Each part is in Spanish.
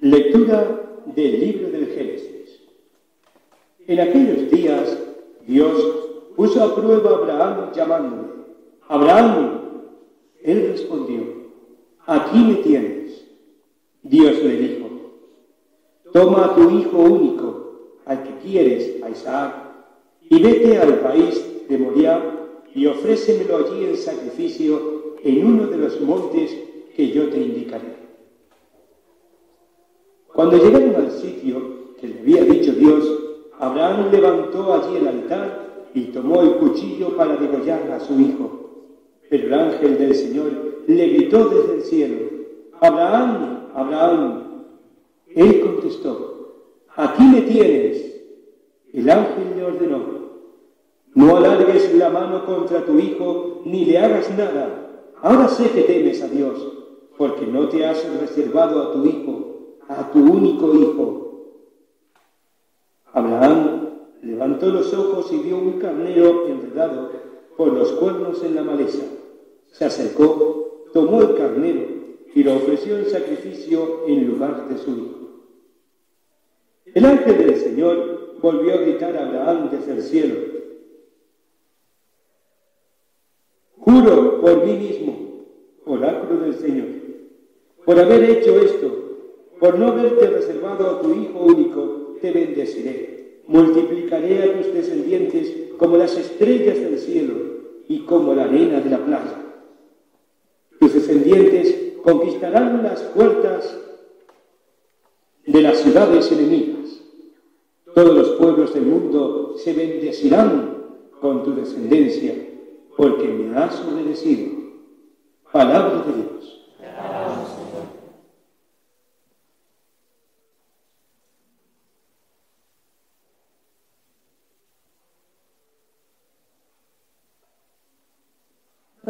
Lectura del libro del Génesis. En aquellos días Dios puso a prueba a Abraham llamándole, Abraham. Él respondió, aquí me tienes. Dios le dijo, toma a tu hijo único, al que quieres, a Isaac, y vete al país de Moriah y ofrécemelo allí en sacrificio en uno de los montes que yo te indicaré. Cuando llegaron al sitio que le había dicho Dios, Abraham levantó allí el altar y tomó el cuchillo para degollar a su hijo. Pero el ángel del Señor le gritó desde el cielo, Abraham, Abraham. Él contestó, aquí me tienes. El ángel le ordenó, no alargues la mano contra tu hijo ni le hagas nada. Ahora sé que temes a Dios, porque no te has reservado a tu hijo, a tu único hijo. Abraham levantó los ojos y vio un carnero enredado por los cuernos en la maleza. Se acercó, tomó el carnero y lo ofreció en sacrificio en lugar de su hijo. El ángel del Señor volvió a gritar a Abraham desde el cielo. Juro por mí mismo, oráculo del Señor, por haber hecho esto, por no haberte reservado a tu Hijo único, te bendeciré. Multiplicaré a tus descendientes como las estrellas del cielo y como la arena de la playa. Tus descendientes conquistarán las puertas de las ciudades enemigas. Todos los pueblos del mundo se bendecirán con tu descendencia, porque me has obedecido. Palabra de Dios.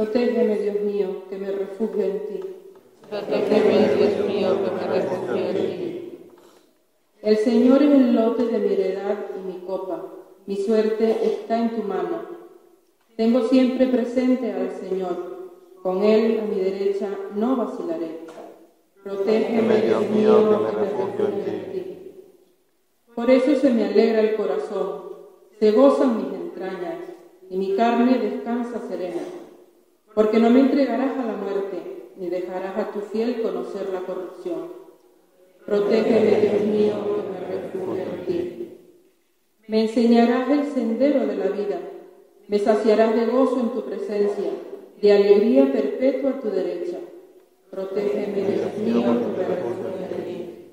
Protégeme, Dios mío, que me refugio en ti. Protégeme, Dios mío, que me refugio en ti. El Señor es el lote de mi heredad y mi copa. Mi suerte está en tu mano. Tengo siempre presente al Señor. Con Él a mi derecha no vacilaré. Protégeme, Dios mío, que me refugio en ti. Por eso se me alegra el corazón, se gozan mis entrañas, y mi carne descansa serena. Porque no me entregarás a la muerte, ni dejarás a tu fiel conocer la corrupción. Protégeme, Dios mío, que me refugio en ti. Me enseñarás el sendero de la vida, me saciarás de gozo en tu presencia, de alegría perpetua a tu derecha. Protégeme, Dios mío, que me refugio en ti.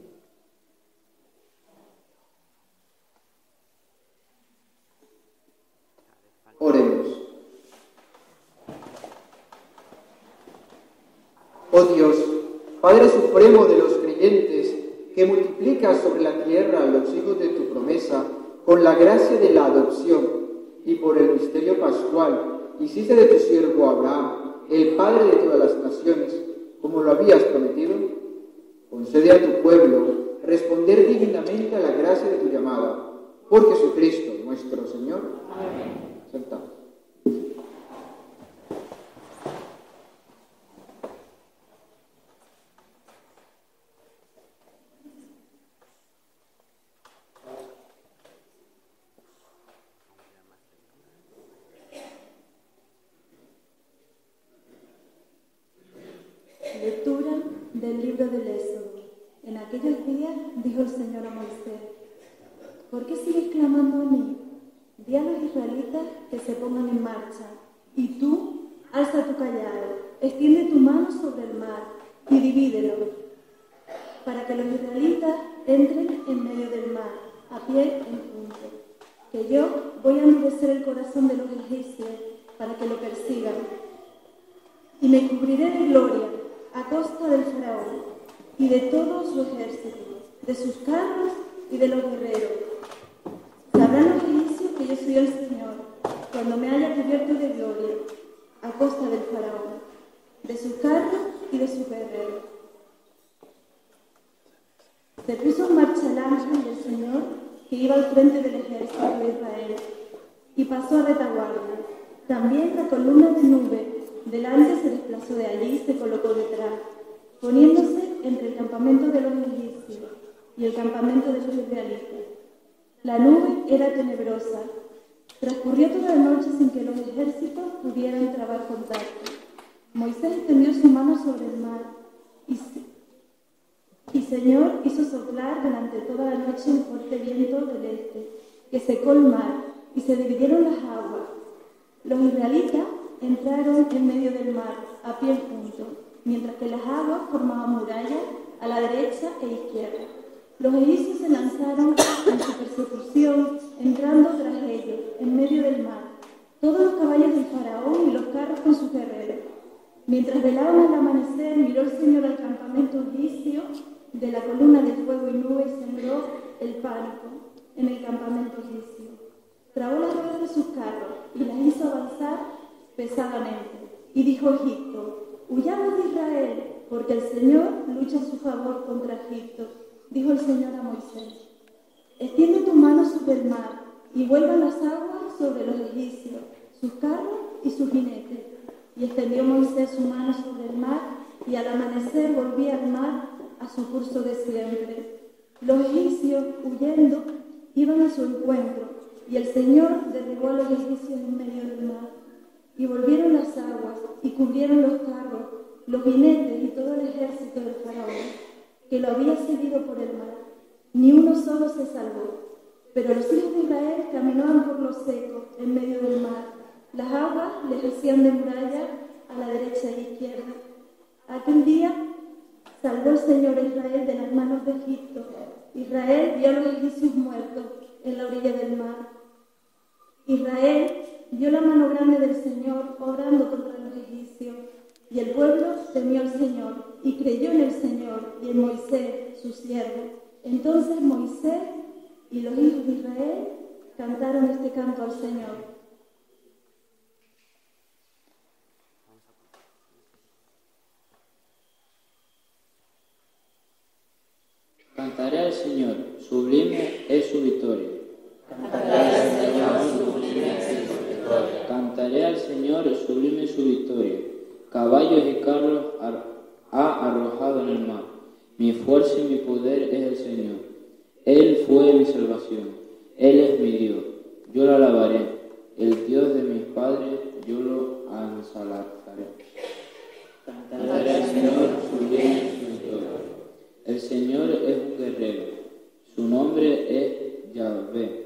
Oremos. Oh Dios, Padre Supremo de los creyentes, que multiplicas sobre la tierra los hijos de tu promesa con la gracia de la adopción y por el misterio pascual, hiciste de tu siervo Abraham el Padre de todas las naciones, como lo habías prometido. Concede a tu pueblo responder dignamente a la gracia de tu llamada, por Jesucristo nuestro Señor. Amén. Sentamos. Lectura del libro del. En aquellos días dijo el Señor a Moisés, ¿por qué sigues clamando a mí? Di a los israelitas que se pongan en marcha, y tú alza tu callado, extiende tu mano sobre el mar y divídelo, para que los israelitas entren en medio del mar, a pie en punto. Que yo voy a endurecer el corazón de los egipcios para que lo persigan, y me cubriré de gloria a costa del faraón y de todos los ejércitos, de sus carros y de los guerreros. Sabrán los egipcios que yo soy el Señor, cuando me haya cubierto de gloria, a costa del faraón, de sus carros y de sus guerreros. Se puso en marcha el ángel del Señor que iba al frente del ejército de Israel y pasó a retaguardia. También la columna de nube delante se desplazó de allí y se colocó detrás, poniéndose entre el campamento de los egipcios y el campamento de los israelitas. La nube era tenebrosa. Transcurrió toda la noche sin que los ejércitos pudieran trabar contacto. Moisés extendió su mano sobre el mar y, y Señor hizo soplar durante toda la noche un fuerte viento del este, que secó el mar y se dividieron las aguas. Los israelitas entraron en medio del mar a pie juntos, mientras que las aguas formaban murallas a la derecha e izquierda. Los egipcios se lanzaron en su persecución, entrando tras ellos, en medio del mar, todos los caballos del faraón y los carros con sus guerreros. Mientras velaban al amanecer, miró el Señor al campamento egipcio de la columna de fuego y nube y sembró el pánico en el campamento egipcio. Trabó las ruedas de sus carros y las hizo avanzar pesadamente. Y dijo Egipto, huyamos de Israel, porque el Señor lucha en su favor contra Egipto. Dijo el Señor a Moisés, extiende tu mano sobre el mar y vuelvan las aguas sobre los egipcios, sus carros y sus jinetes. Y extendió Moisés su mano sobre el mar y al amanecer volvía el mar a su curso de siempre. Los egipcios, huyendo, iban a su encuentro y el Señor derribó a los egipcios en medio del mar. Y volvieron las aguas y cubrieron los carros, los jinetes y todo el ejército del faraón, que lo había seguido por el mar. Ni uno solo se salvó. Pero los hijos de Israel caminaban por lo seco, en medio del mar. Las aguas les hacían de muralla a la derecha e izquierda. Aquel día salvó el Señor a Israel de las manos de Egipto. Israel vio a los egipcios muertos en la orilla del mar. Israel vio la mano grande del Señor obrando contra los egipcios. Y el pueblo temió al Señor y creyó en el Señor y en Moisés, su siervo. Entonces Moisés y los hijos de Israel cantaron este canto al Señor. Cantaré al Señor, sublime es su victoria. Cantaré al Señor, sublime es su victoria. Cantaré al Señor, sublime su victoria. Caballos y carros ar- ha arrojado en el mar. Mi fuerza y mi poder es el Señor. Él fue mi salvación. Él es mi Dios. Yo lo alabaré. El Dios de mis padres, yo lo ensalzaré. Cantaré al Señor, sublime su victoria. El Señor es un guerrero. Su nombre es Yahvé.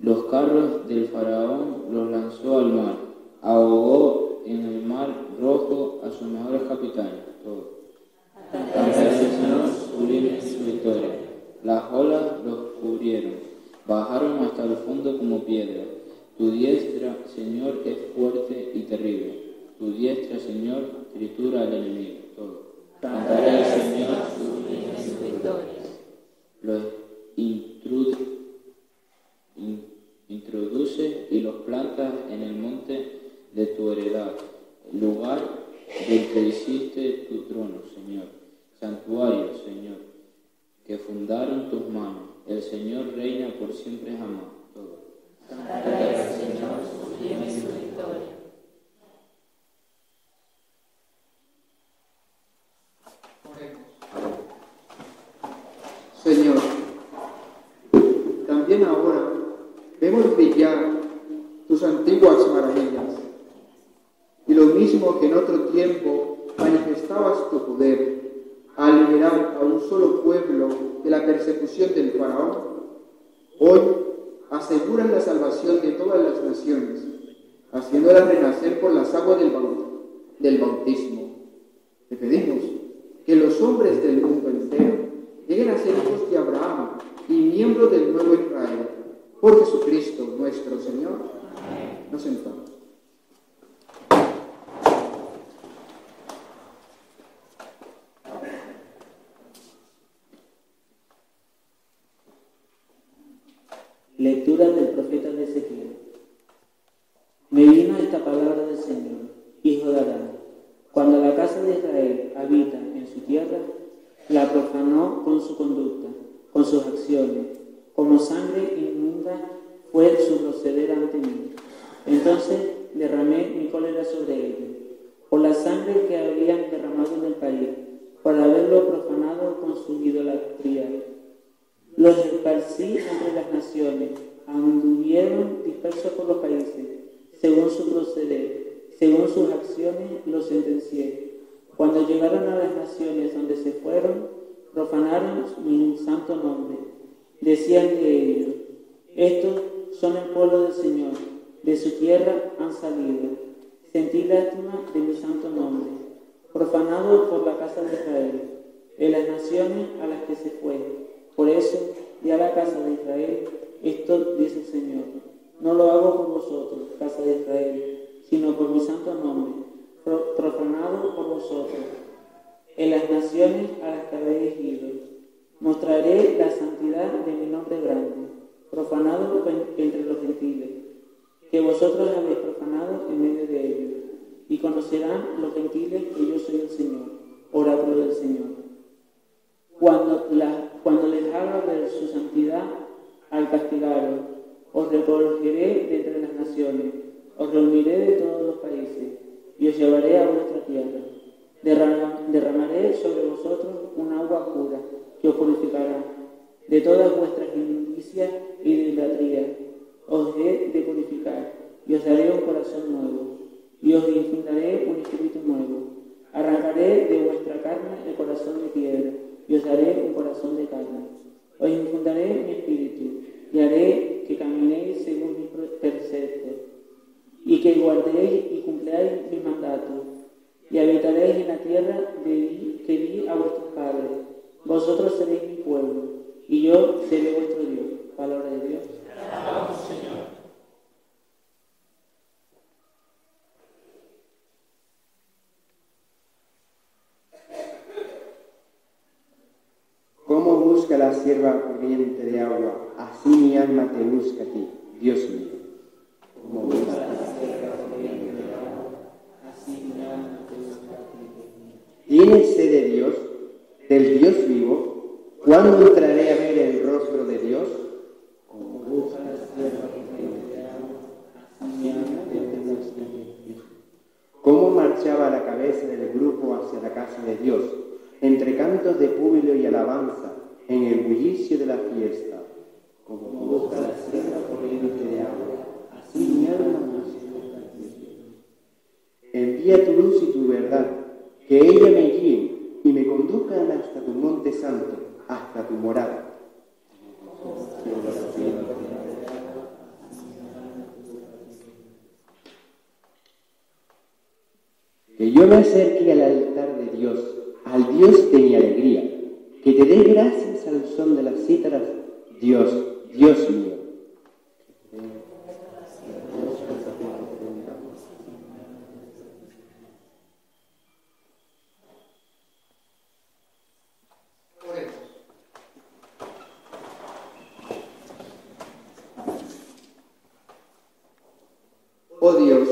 Los carros del faraón los lanzó al mar, ahogó en el mar rojo a sus mejores capitanes. Todo. Cantaré al Señor, sublime es su victoria. Las olas los cubrieron, bajaron hasta el fondo como piedra. Tu diestra, Señor, es fuerte y terrible. Tu diestra, Señor, tritura al enemigo. Todo. Cantaré al Señor, sublime es su victoria. Los introduce y los plantas en el monte de tu heredad, lugar del que hiciste tu trono, Señor, santuario, Señor, que fundaron tus manos. El Señor reina por siempre jamás. Todo. Señor, su victoria. Señor, también ahora vemos brillar tus antiguas maravillas. Y lo mismo que en otro tiempo manifestabas tu poder al liberar a un solo pueblo de la persecución del faraón, hoy aseguras la salvación de todas las naciones, haciéndolas renacer por del bautismo. Te pedimos que los hombres del mundo entero lleguen a ser hijos de Abraham y miembros del nuevo Israel, por Jesucristo nuestro Señor. Nos sentamos. Lectura del profeta de Ezequiel. Me vino esta palabra del Señor, hijo de Adán. Cuando la casa de Israel habita en su tierra, la profanó con su conducta, con sus acciones. Como sangre inmunda fue su proceder ante mí. Entonces derramé mi cólera sobre ellos, por la sangre que habían derramado en el país, por haber pueblo profanado con su idolatría. Los esparcí entre las naciones, anduvieron dispersos por los países, según su proceder, según sus acciones los sentencié. Cuando llegaron a las naciones donde se fueron, profanaron mi santo nombre. Decían de ellos, estos son el pueblo del Señor, de su tierra han salido. Sentí lástima de mi santo nombre, profanado por la casa de Israel, en las naciones a las que se fue. Por eso, di a la casa de Israel, esto dice el Señor, no lo hago por vosotros, casa de Israel, sino por mi santo nombre, profanado por vosotros, en las naciones a las que habéis ido. Mostraré la santidad de mi nombre grande, profanado entre los gentiles, que vosotros habéis profanado en medio de ellos, y conocerán los gentiles que yo soy el Señor, oráculo del Señor. Cuando, cuando les haga ver su santidad, al castigaros, os recogeré de entre las naciones, os reuniré de todos los países, y os llevaré a vuestra tierra. derramaré sobre vosotros un agua pura que os purificará de todas vuestras injusticias y de idolatría. Os he de purificar y os daré un corazón nuevo y os infundaré un espíritu nuevo. Arrancaré de vuestra carne el corazón de piedra y os daré un corazón de carne. Os infundaré mi espíritu y haré que caminéis según mis preceptos y que guardéis y cumpláis mis mandatos y habitaréis en la tierra de, que di a vuestros padres. Vosotros seréis mi pueblo y yo seré vuestro Dios. Palabra de Dios. Como busca la sierva corriente de agua, así mi alma te busca a ti, Dios mío. Como mío. ¿Tienes sed de Dios, del Dios vivo? ¿Cuándo entraré a ver el rostro de Dios? ¿Cómo marchaba la cabeza del grupo hacia la casa de Dios, entre cantos de júbilo y alabanza, en el bullicio de la fiesta? Como busca la sierva corriente de agua, así mi alma. Envía tu luz y tu verdad, que ella me guíe y me conduzcan hasta tu monte santo, hasta tu morada. Que yo me acerque al altar de Dios, al Dios de mi alegría, que te dé gracias al son de las cítaras, Dios, Dios mío. Oh Dios,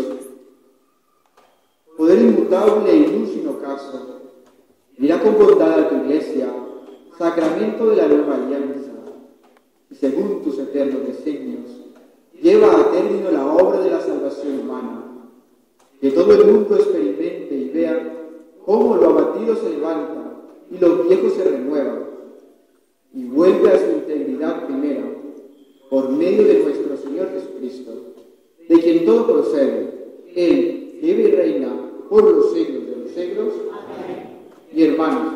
inmutable y luz sin ocaso, mira con bondad a tu iglesia, sacramento de la nueva alianza, y según tus eternos designios, lleva a término la obra de la salvación humana, que todo el mundo experimente y vea cómo lo abatido se levanta y lo viejo se renueva, y vuelve a su integridad primera, por medio de nuestro Señor Jesucristo de quien todo procede, Él vive y reina por los Y hermanos,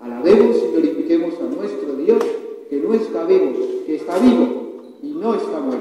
alabemos y glorifiquemos a nuestro Dios, que no está vivo, que está vivo y no está muerto.